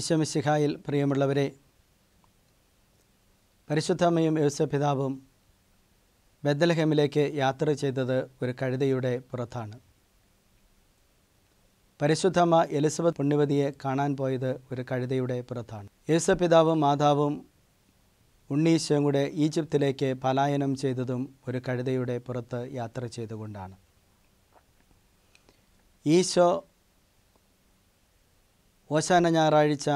ഈശ്വമിശിഹായിൽ പ്രിയമുള്ളവരെ പരിശുദ്ധമ്മയും യോസപിതാവും ബദലഹമിലേക്ക് യാത്ര ചെയ്തത് ഒരു കഴുതയുടെ പുറത്താണ്. പരിശുദ്ധമ്മ എലിസബത്ത് പുണ്യവതിയെ കാണാൻ പോയത് ഒരു കഴുതയുടെ പുറത്താണ്. യേസപിതാവും മാതാവും ഉണ്ണീശ്വരം കൂടെ ഈജിപ്തിലേക്ക് പലായനം ചെയ്തതും ഒരു കഴുതയുടെ പുറത്ത് യാത്ര ചെയ്തുകൊണ്ടാണ്. ഈശോ ഓശാന ഞായറാഴ്ച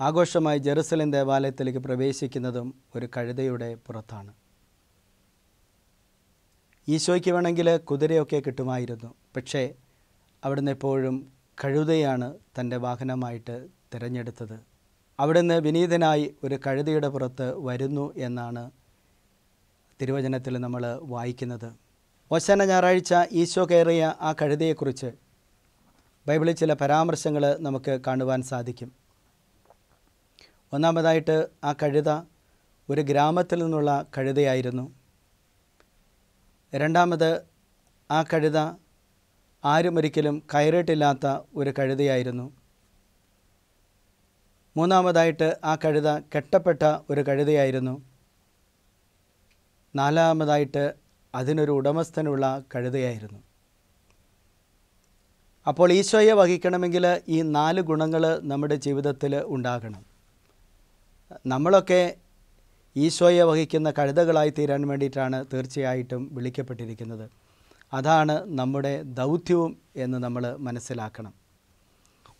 ആഘോഷമായി ജെറുസലേം ദേവാലയത്തിലേക്ക് പ്രവേശിക്കുന്നതും ഒരു കഴുതയുടെ പുറത്താണ്. ഈശോയ്ക്ക് വേണമെങ്കിൽ കുതിരയൊക്കെ കിട്ടുമായിരുന്നു. പക്ഷേ അവിടുന്ന് എപ്പോഴും കഴുതയാണ് തന്റെ വാഹനമായിട്ട് തിരഞ്ഞെടുത്തത്. അവിടുന്ന് വിനീതനായി ഒരു കഴുതയുടെ പുറത്ത് വരുന്നു എന്നാണ് തിരുവചനത്തിൽ നമ്മൾ വായിക്കുന്നത്. ഓശാന ഞായറാഴ്ച ഈശോ കയറിയ ആ കഴുതയെക്കുറിച്ച് ബൈബിളിൽ ചില പരാമർശങ്ങൾ നമുക്ക് കാണുവാൻ സാധിക്കും. ഒന്നാമതായിട്ട് ആ കഴുത ഒരു ഗ്രാമത്തിൽ നിന്നുള്ള കഴുതയായിരുന്നു. രണ്ടാമത് ആ കഴുത ആരും ഒരിക്കലും കയറിയിട്ടില്ലാത്ത ഒരു കഴുതയായിരുന്നു. മൂന്നാമതായിട്ട് ആ കഴുത കെട്ടപ്പെട്ട ഒരു കഴുതയായിരുന്നു. നാലാമതായിട്ട് അതിനൊരു ഉടമസ്ഥനുള്ള കഴുതയായിരുന്നു. അപ്പോൾ ഈശോയെ വഹിക്കണമെങ്കിൽ ഈ നാല് ഗുണങ്ങൾ നമ്മുടെ ജീവിതത്തിൽ ഉണ്ടാകണം. നമ്മളൊക്കെ ഈശോയെ വഹിക്കുന്ന കഴുതകളായി തീരാൻ വേണ്ടിയിട്ടാണ് തീർച്ചയായിട്ടും വിളിക്കപ്പെട്ടിരിക്കുന്നത്. അതാണ് നമ്മുടെ ദൗത്യവും എന്ന് നമ്മൾ മനസ്സിലാക്കണം.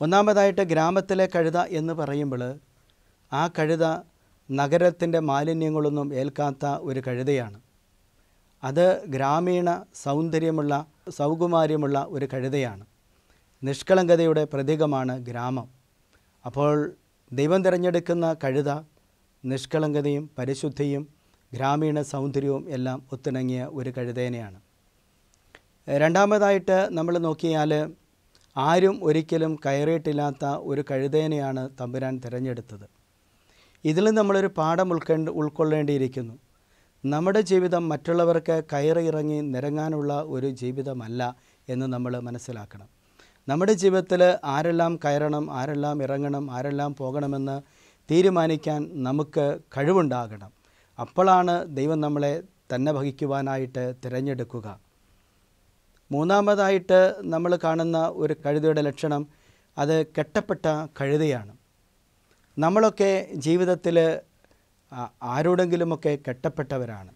ഒന്നാമതായിട്ട് ഗ്രാമത്തിലെ കഴുത എന്ന് പറയുമ്പോൾ ആ കഴുത നഗരത്തിന്റെ മാലിന്യങ്ങളൊന്നും ഏൽക്കാത്ത ഒരു കഴുതയാണ്. അത് ഗ്രാമീണ സൗന്ദര്യമുള്ള സൗകുമാര്യമുള്ള ഒരു കഴുതയാണ്. നിഷ്കളങ്കതയുടെ പ്രതീകമാണ് ഗ്രാമം. അപ്പോൾ ദൈവം തിരഞ്ഞെടുക്കുന്ന കഴുത നിഷ്കളങ്കതയും പരിശുദ്ധിയും ഗ്രാമീണ സൗന്ദര്യവും എല്ലാം ഒത്തിണങ്ങിയ ഒരു കഴുതേനെയാണ്. രണ്ടാമതായിട്ട് നമ്മൾ നോക്കിയാൽ ആരും ഒരിക്കലും കയറിയിട്ടില്ലാത്ത ഒരു കഴുതേനെയാണ് തമ്പുരാൻ തിരഞ്ഞെടുത്തത്. ഇതിൽ നമ്മളൊരു പാഠം ഉൾക്കൊണ്ട് ഉൾക്കൊള്ളേണ്ടിയിരിക്കുന്നു. നമ്മുടെ ജീവിതം മറ്റുള്ളവർക്ക് കയറി ഇറങ്ങി നിരങ്ങാനുള്ള ഒരു ജീവിതമല്ല എന്ന് നമ്മൾ മനസ്സിലാക്കണം. നമ്മുടെ ജീവിതത്തിൽ ആരെല്ലാം കയറണം ആരെല്ലാം ഇറങ്ങണം ആരെല്ലാം പോകണമെന്ന് തീരുമാനിക്കാൻ നമുക്ക് കഴിവുണ്ടാകണം. അപ്പോഴാണ് ദൈവം നമ്മളെ തന്നെ വഹിക്കുവാനായിട്ട് തിരഞ്ഞെടുക്കുക. മൂന്നാമതായിട്ട് നമ്മൾ കാണുന്ന ഒരു കഴുതയുടെ ലക്ഷണം അത് കെട്ടപ്പെട്ട കഴുതയാണ്. നമ്മളൊക്കെ ജീവിതത്തിൽ ആരോടെങ്കിലുമൊക്കെ കെട്ടപ്പെട്ടവരാണ്.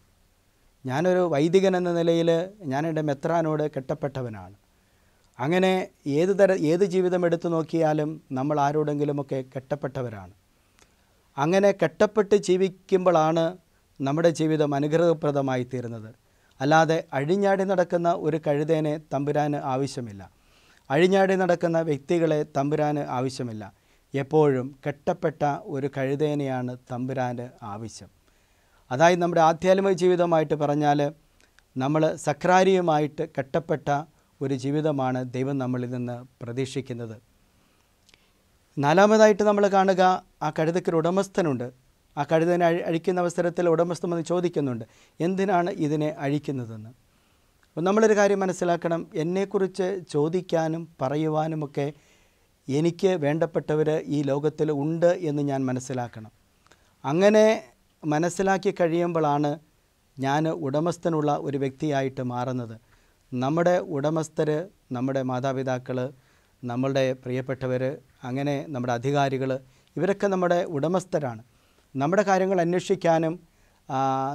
ഞാനൊരു വൈദികൻ എന്ന നിലയിൽ ഞാൻ മെത്രാനോട് കെട്ടപ്പെട്ടവനാണ്. അങ്ങനെ ഏത് തര ഏത് ജീവിതം എടുത്തു നോക്കിയാലും നമ്മൾ ആരോടെങ്കിലുമൊക്കെ കെട്ടപ്പെട്ടവരാണ്. അങ്ങനെ കെട്ടപ്പെട്ട് ജീവിക്കുമ്പോഴാണ് നമ്മുടെ ജീവിതം അനുഗ്രഹപ്രദമായി തീരുന്നത്. അല്ലാതെ അഴിഞ്ഞാടി നടക്കുന്ന ഒരു കഴുതേനെ തമ്പുരാന് ആവശ്യമില്ല. അഴിഞ്ഞാടി നടക്കുന്ന വ്യക്തികളെ തമ്പുരാന് ആവശ്യമില്ല. എപ്പോഴും കെട്ടപ്പെട്ട ഒരു കഴുതേനെയാണ് തമ്പുരാന് ആവശ്യം. അതായത് നമ്മുടെ ആധ്യാത്മിക ജീവിതമായിട്ട് പറഞ്ഞാൽ നമ്മൾ സക്രാരിയുമായിട്ട് കെട്ടപ്പെട്ട ഒരു ജീവിതമാണ് ദൈവം നമ്മളിൽ നിന്ന് പ്രതീക്ഷിക്കുന്നത്. നാലാമതായിട്ട് നമ്മൾ കാണുക ആ കഴുതയ്ക്കൊരു ഉടമസ്ഥനുണ്ട്. ആ കഴുതനെ അഴിക്കുന്ന അവസരത്തിൽ ഉടമസ്ഥൻ വന്ന് ചോദിക്കുന്നുണ്ട് എന്തിനാണ് ഇതിനെ അഴിക്കുന്നതെന്ന്? അപ്പോൾ നമ്മളൊരു കാര്യം മനസ്സിലാക്കണം എന്നെക്കുറിച്ച് ചോദിക്കാനും പറയുവാനുമൊക്കെ എനിക്ക് വേണ്ടപ്പെട്ടവർ ഈ ലോകത്തിൽ ഉണ്ട് എന്ന് ഞാൻ മനസ്സിലാക്കണം. അങ്ങനെ മനസ്സിലാക്കി കഴിയുമ്പോഴാണ് ഞാൻ ഉടമസ്ഥനുള്ള ഒരു വ്യക്തിയായിട്ട് മാറുന്നത്. നമ്മുടെ ഉടമസ്ഥർ നമ്മുടെ മാതാപിതാക്കൾ നമ്മളുടെ പ്രിയപ്പെട്ടവർ അങ്ങനെ നമ്മുടെ അധികാരികൾ ഇവരൊക്കെ നമ്മുടെ ഉടമസ്ഥരാണ്. നമ്മുടെ കാര്യങ്ങൾ അന്വേഷിക്കാനും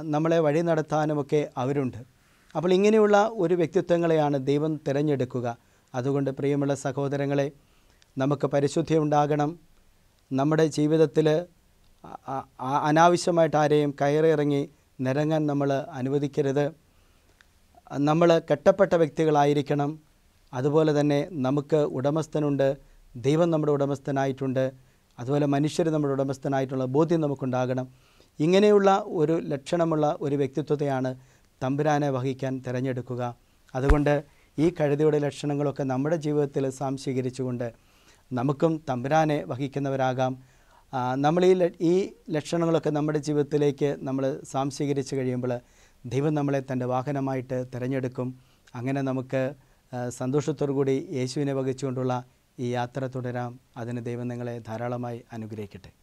നമ്മളെ വഴി നടത്താനുമൊക്കെ അവരുണ്ട്. അപ്പോൾ ഇങ്ങനെയുള്ള ഒരു വ്യക്തിത്വങ്ങളെയാണ് ദൈവം തിരഞ്ഞെടുക്കുക. അതുകൊണ്ട് പ്രിയമുള്ള സഹോദരങ്ങളെ നമുക്ക് പരിശുദ്ധി ഉണ്ടാകണം. നമ്മുടെ ജീവിതത്തിൽ അനാവശ്യമായിട്ട് ആരെയും കയറിയിറങ്ങി നിരങ്ങാൻ നമ്മൾ അനുവദിക്കരുത്. നമ്മൾ കെട്ടപ്പെട്ട വ്യക്തികളായിരിക്കണം. അതുപോലെ തന്നെ നമുക്ക് ഉടമസ്ഥനുണ്ട്. ദൈവം നമ്മുടെ ഉടമസ്ഥനായിട്ടുണ്ട്. അതുപോലെ മനുഷ്യർ നമ്മുടെ ഉടമസ്ഥനായിട്ടുള്ള ബോധ്യം നമുക്കുണ്ടാകണം. ഇങ്ങനെയുള്ള ഒരു ലക്ഷണമുള്ള ഒരു വ്യക്തിത്വത്തെയാണ് തമ്പുരാനെ വഹിക്കാൻ തിരഞ്ഞെടുക്കുക. അതുകൊണ്ട് ഈ കഴുതയുടെ ലക്ഷണങ്ങളൊക്കെ നമ്മുടെ ജീവിതത്തിൽ സംശീകരിച്ചുകൊണ്ട് നമുക്കും തമ്പുരാനെ വഹിക്കുന്നവരാകാം. നമ്മൾ ഈ ഈ ലക്ഷണങ്ങളൊക്കെ നമ്മുടെ ജീവിതത്തിലേക്ക് നമ്മൾ സ്വാംശീകരിച്ച് കഴിയുമ്പോൾ ദൈവം നമ്മളെ തന്റെ വാഹനമായിട്ട് തിരഞ്ഞെടുക്കും. അങ്ങനെ നമുക്ക് സന്തോഷത്തോടു കൂടി യേശുവിനെ വഹിച്ചുകൊണ്ടുള്ള ഈ യാത്ര തുടരാം. അതിന് ദൈവം നിങ്ങളെ ധാരാളമായി അനുഗ്രഹിക്കട്ടെ.